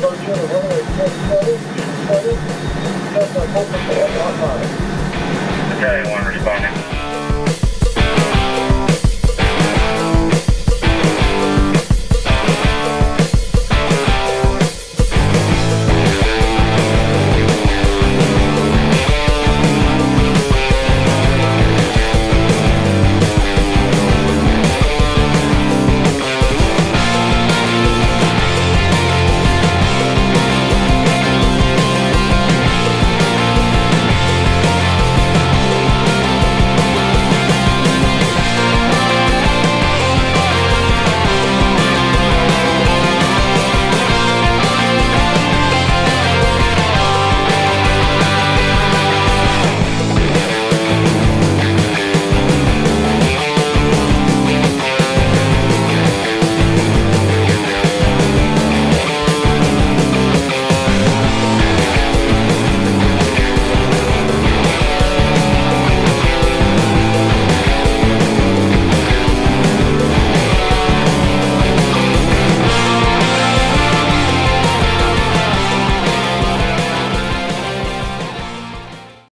Okay, 1 responding.